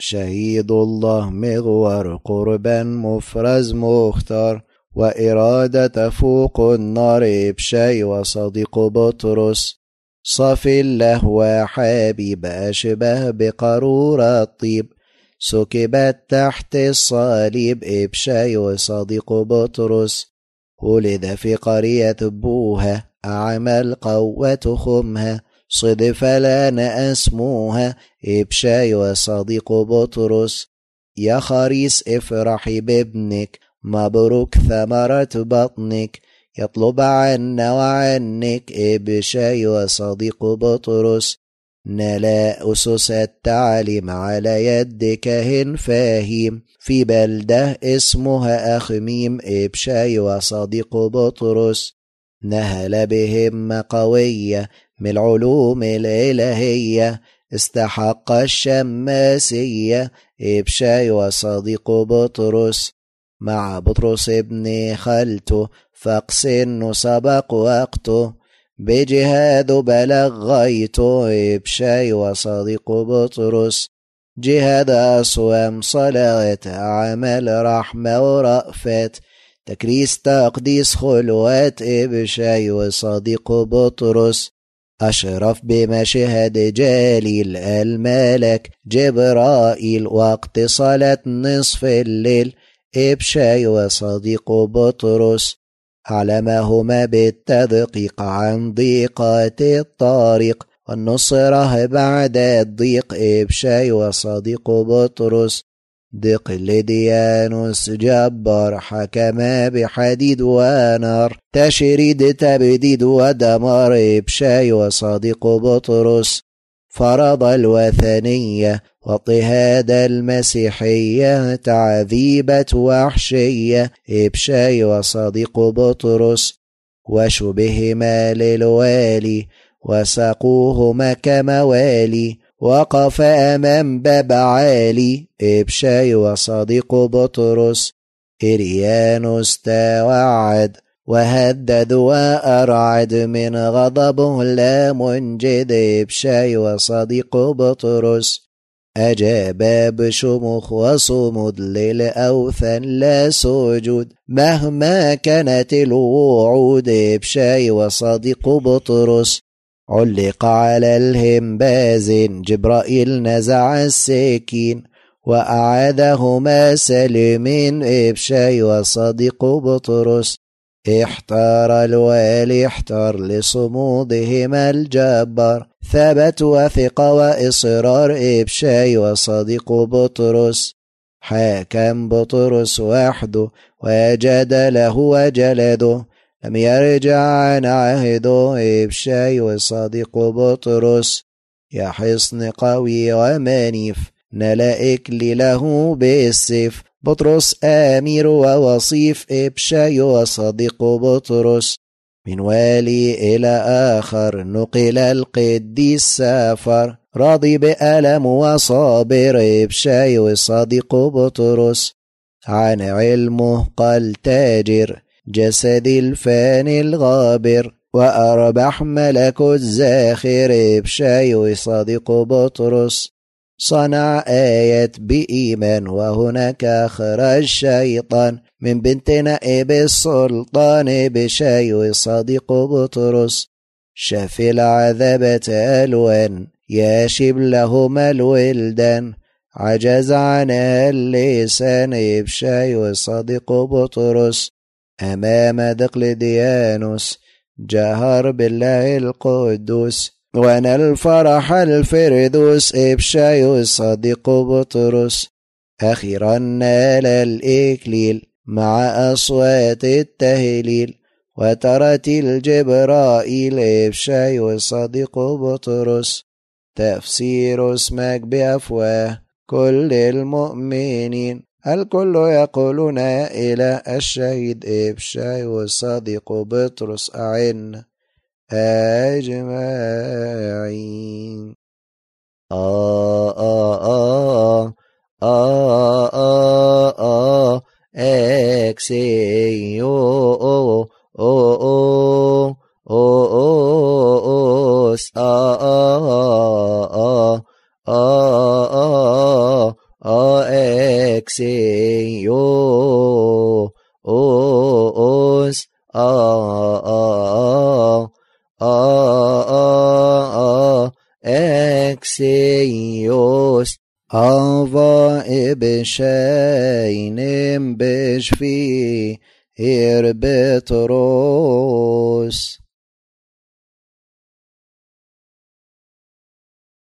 شهيد الله مغور قربا مفرز مختار وإرادة فوق النار بشي وصديق بطرس. صفي الله وحبيب أشبه بقرور الطيب سكبت تحت الصليب إبشاي وصديق بطرس. ولد في قرية بوها أعمل قوة خمها صدف لنا أسموها إبشاي وصديق بطرس. يا خريس افرحي بابنك مبروك ثمرة بطنك. يطلب عنا وعنك إبشاي وصديق بطرس. نلا أسس التعليم على يد كاهن فاهيم. في بلدة اسمها أخميم إبشاي وصديق بطرس. نهل بهمة قوية من العلوم الإلهية استحق الشماسية. إبشاي وصديق بطرس مع بطرس ابن خالته فاقسن سبق وقته بجهاد بلغ غايته إبشاي وصديق بطرس. جهاد أصوام صلاة عمل رحمة ورأفت. تكريس تقديس خلوات إبشاي وصديق بطرس. أشرف بمشهد جليل الملك جبرائيل وقت صلاة نصف الليل إبشاي وصديق بطرس. علمهما بالتدقيق عن ضيقات الطريق والنصرة بعد الضيق إبشاي وصديق بطرس. دق لديانوس جبار حكم بحديد ونار تشريد تبديد ودمار إبشاي وصديق بطرس. فرض الوثنية واضطهاد المسيحية تعذيبة وحشية إبشاي وصديق بطرس. وشبهما للوالي وسقوهما كموالي وقف أمام باب عالي إبشاي وصديق بطرس. إريانوس توعد وهدد وأرعد من غضبه لا منجد إبشاي وصديق بطرس. أجاب بشمخ وصمد للأوثان لا سجود. مهما كانت الوعود إبشاي وصديق بطرس. علق على الهمباز جبرائيل نزع السكين وأعادهما سليم إبشاي وصديق بطرس. احتار الوالي احتار لصمودهما الجبار. ثبت وثق وإصرار إبشاي وصديق بطرس. حاكم بطرس وحده وجد له وجلده. لم يرجع عن عهده إبشاي وصديق بطرس. يا حصن قوي ومنيف نلا له بالسيف. بطرس آمير ووصيف إبشاي وصديق بطرس. من والي إلى آخر نقل القديس سافر راضي بألم وصابر إبشاي وصديق بطرس. عن علمه قال تاجر. جسد الفان الغابر وأربح ملك الزاخر إبشاي وصديق بطرس. صنع آية بإيمان وهناك أخرج الشيطان من بنت نائب السلطان بشاي صديق بطرس. شاف العذاب ألوان يا لهما الولدان. عجز عنها اللسان بشاي صديق بطرس. أمام دقلديانوس جهر بالله القدوس وأنا الفرح الفردوس إبشاي صديق بطرس. أخيرا نال الإكليل مع أصوات التهليل وترت الجبرائيل إبشاي وصديق بطرس. تفسير اسمك بأفواه كل المؤمنين. الكل يقولون إلى الشهيد إبشاي وصديق بطرس أعنا أجمعين آه آه آه آه آه ebesheinem beshvi ir betros